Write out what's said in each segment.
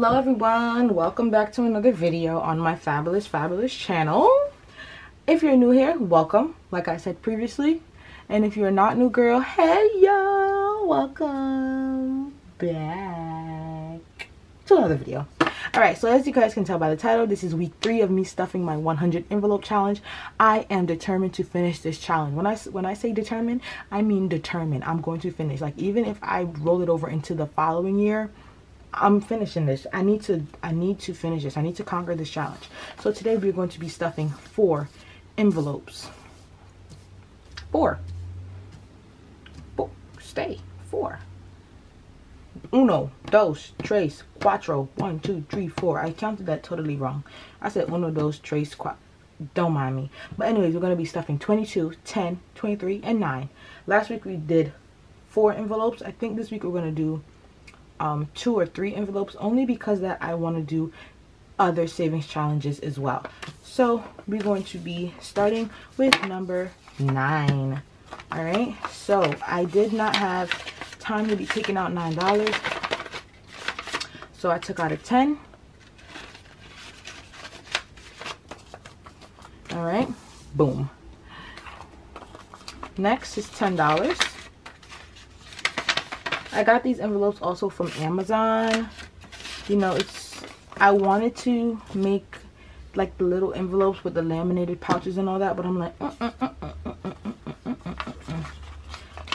hello everyone. Welcome back to another video on my fabulous fabulous channel. If you're new here welcome like i said previously. And if you're not new girl hey yo welcome back to another video. All right so as you guys can tell by the title this is week three of me stuffing my 100 envelope challenge. I am determined to finish this challenge. When i when i say determined i mean determined. I'm going to finish. Like even if i roll it over into the following year I'm finishing this. I need to I need to finish this. I need to conquer this challenge. So today we're going to be stuffing four envelopes. Four. Stay. Four. Uno, dos, tres, cuatro. One, two, three, four. I counted that totally wrong. I said uno, dos, tres, cuatro. Don't mind me. But anyways, we're going to be stuffing 22, 10, 23, and 9. Last week we did four envelopes. I think this week we're going to do um, two or three envelopes only because that I want to do other savings challenges as well. So we're going to be starting with number nine. All right. So I did not have time to be taking out nine dollars. So I took out a 10. All right. Boom. Next is $10. I got these envelopes also from Amazon. You know, it's I wanted to make like the little envelopes with the laminated pouches and all that, but I'm like, mm -mm -mm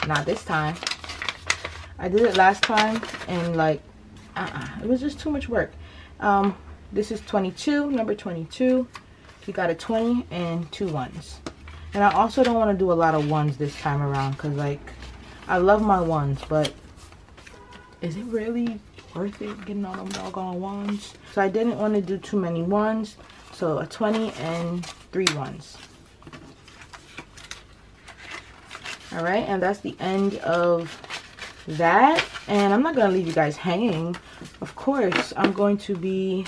not this time. I did it last time and like, uh-uh, it was just too much work. Um, this is 22, number 22. You got a 20 and two ones. And I also don't want to do a lot of ones this time around because like, I love my ones, but is it really worth it getting all them doggone ones? So I didn't want to do too many ones. So a 20 and three ones. All right, and that's the end of that. And I'm not going to leave you guys hanging. Of course, I'm going to be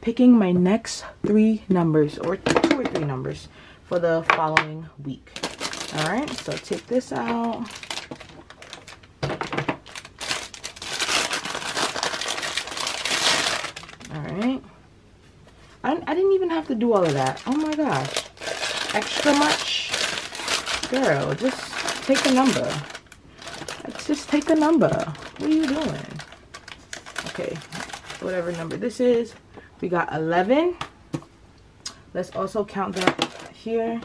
picking my next three numbers or two or three numbers for the following week. All right, so take this out. I didn't even have to do all of that. Oh my gosh. Extra much? Girl, just take a number. Let's just take a number. What are you doing? Okay, whatever number this is. We got 11. Let's also count that here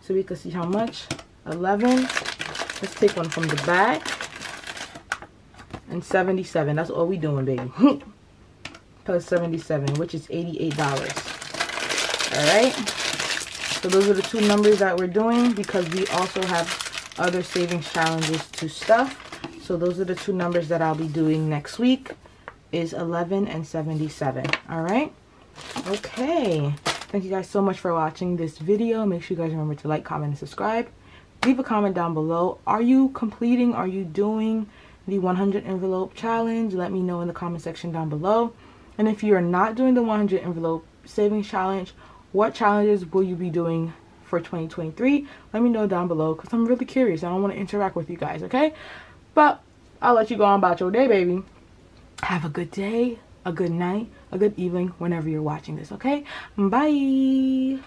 so we can see how much. 11. Let's take one from the back. And 77. That's all we doing, baby. Plus 77, which is $88 all right? So those are the two numbers that we're doing because we also have other savings challenges to stuff. So those are the two numbers that i'll be doing next week is 11 and 77 all right? Okay. Thank you guys so much for watching this video. Make sure you guys remember to like comment and subscribe. Leave a comment down below. Are you completing are you doing the 100 envelope challenge? Let me know in the comment section down below and if you're not doing the 100 envelope savings challenge what challenges will you be doing for 2023 let me know down below because i'm really curious. I don't want to interact with you guys okay? But i'll let you go on about your day baby. Have a good day a good night a good evening whenever you're watching this okay? Bye